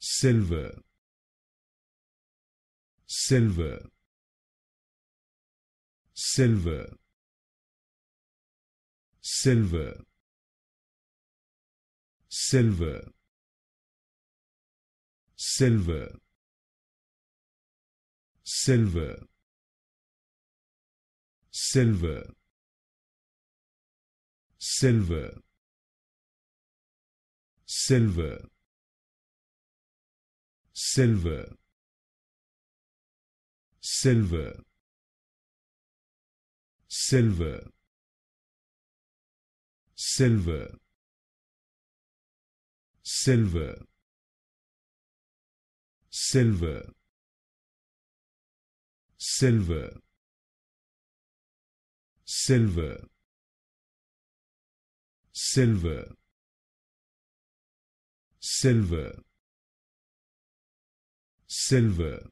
Sylver Sylver Sylver Sylver Sylver Sylver Sylver Sylver Sylver Sylver Sylver Sylver Sylver Sylver Sylver Sylver Sylver Sylver Sylver Sylver Sylver